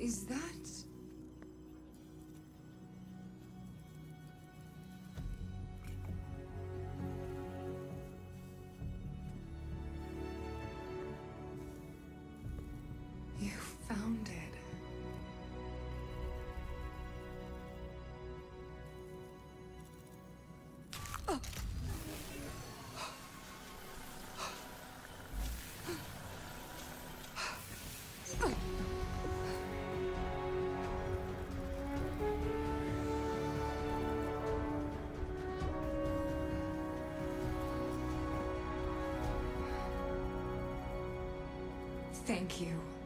Is that... You found it. Oh. Thank you.